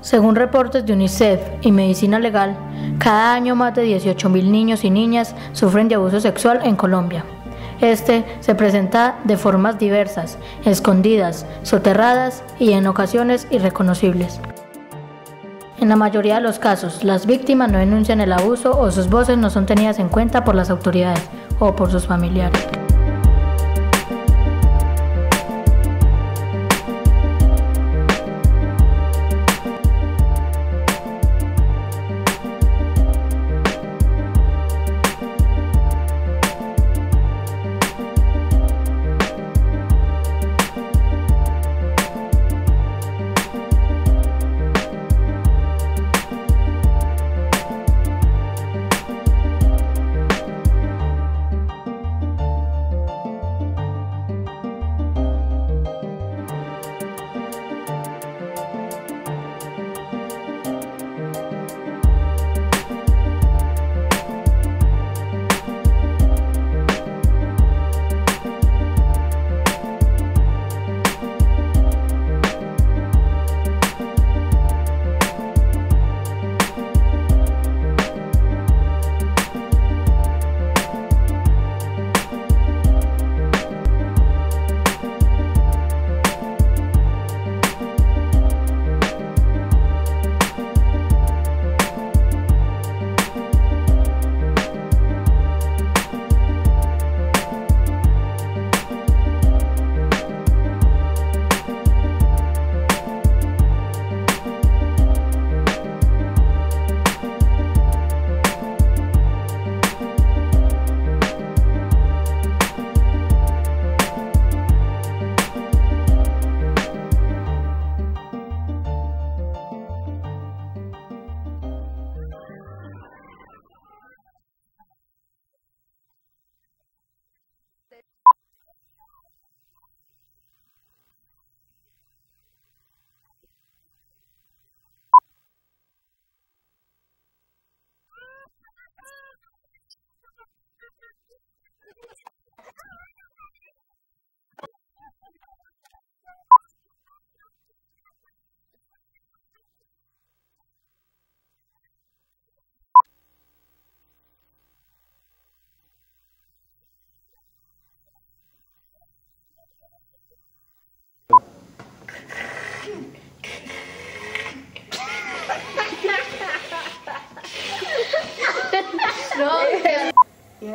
Según reportes de UNICEF y Medicina Legal, cada año más de 18.000 niños y niñas sufren de abuso sexual en Colombia. Este se presenta de formas diversas, escondidas, soterradas y en ocasiones irreconocibles. En la mayoría de los casos, las víctimas no denuncian el abuso o sus voces no son tenidas en cuenta por las autoridades o por sus familiares.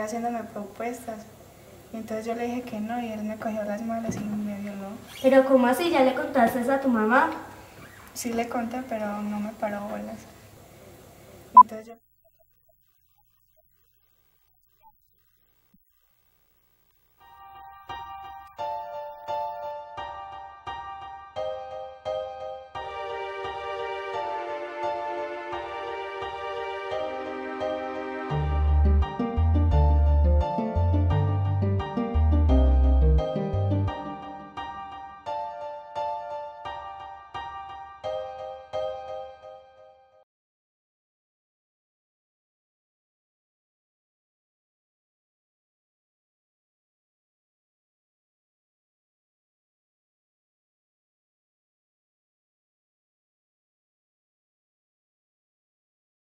Haciéndome propuestas. Y entonces yo le dije que no y él me cogió las malas y me violó. Pero ¿cómo así? ¿Ya le contaste a tu mamá? Sí le conté, pero no me paró bolas. Entonces yo...